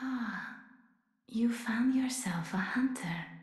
Ah, you found yourself a hunter.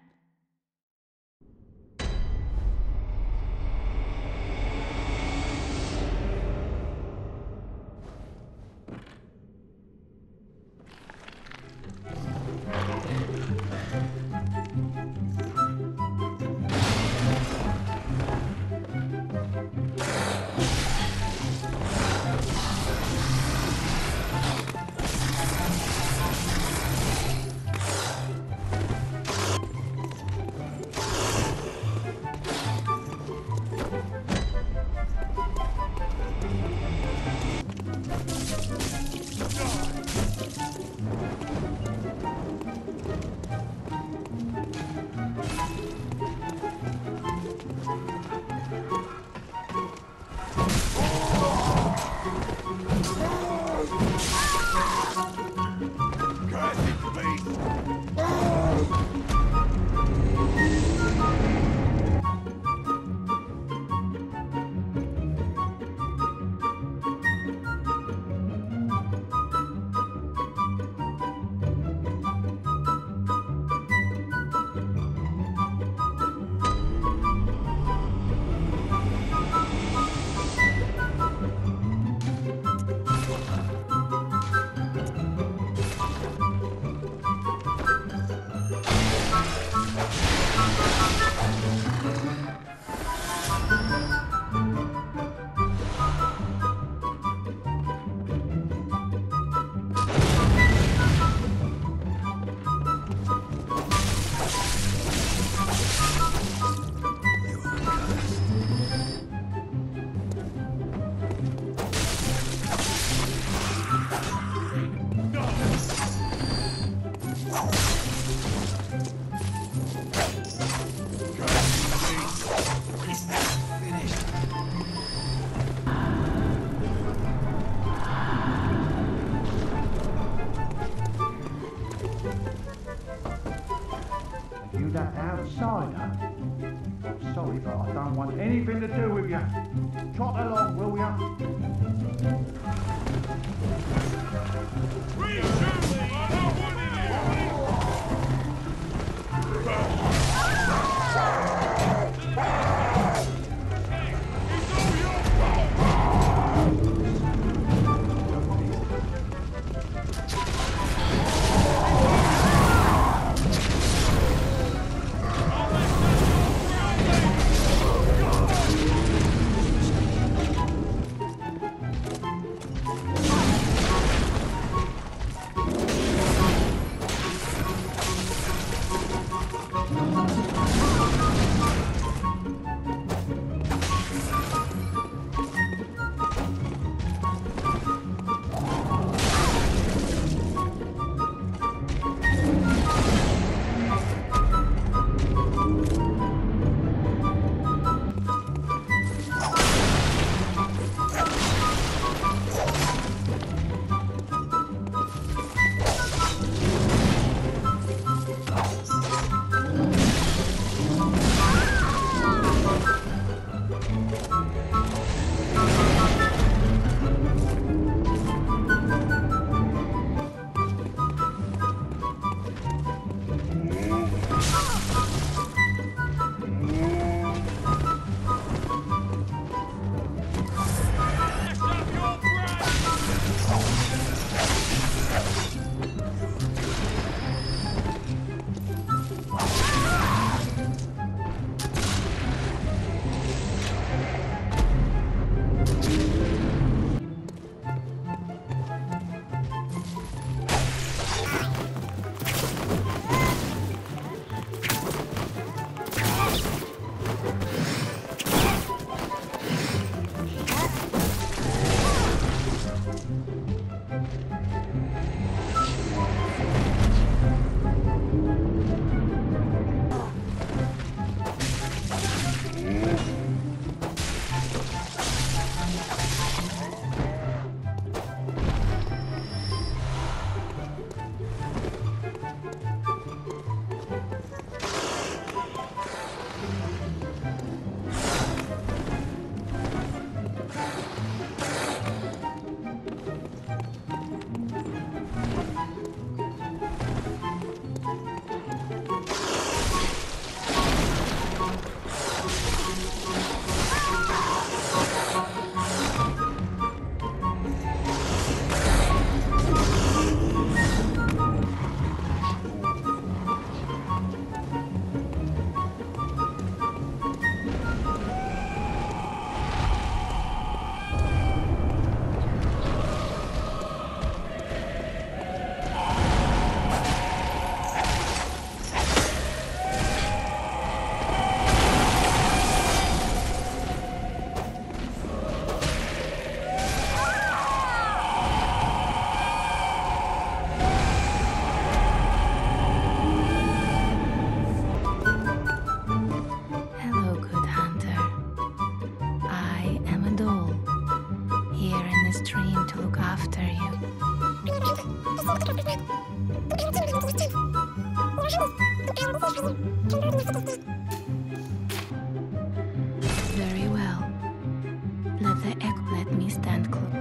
Me stand close.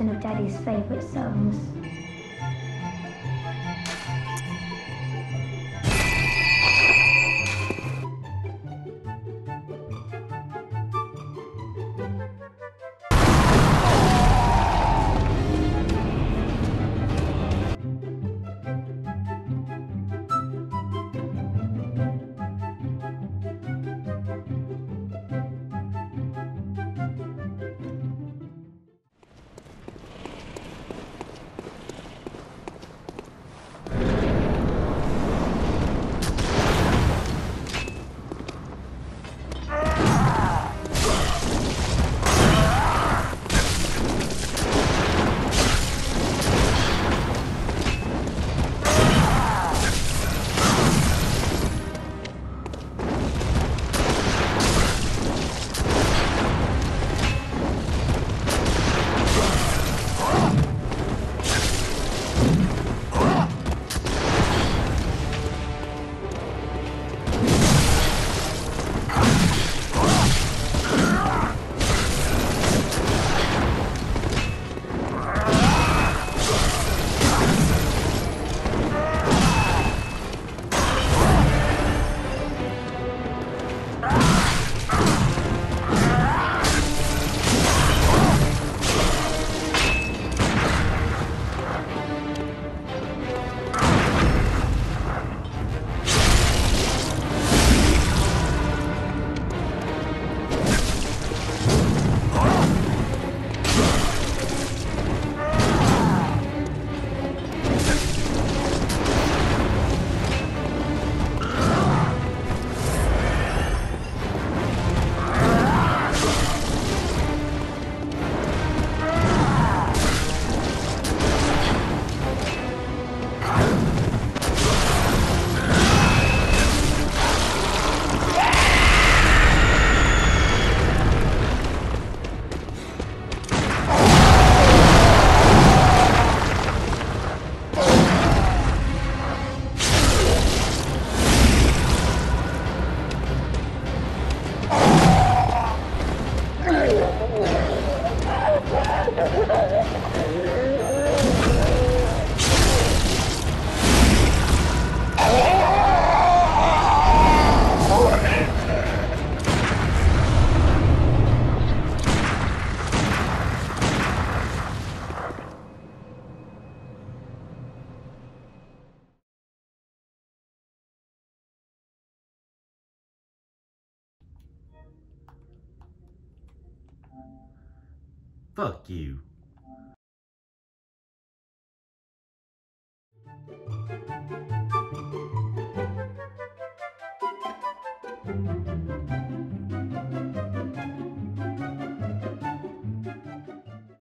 One of Daddy's favourite songs. Fuck you.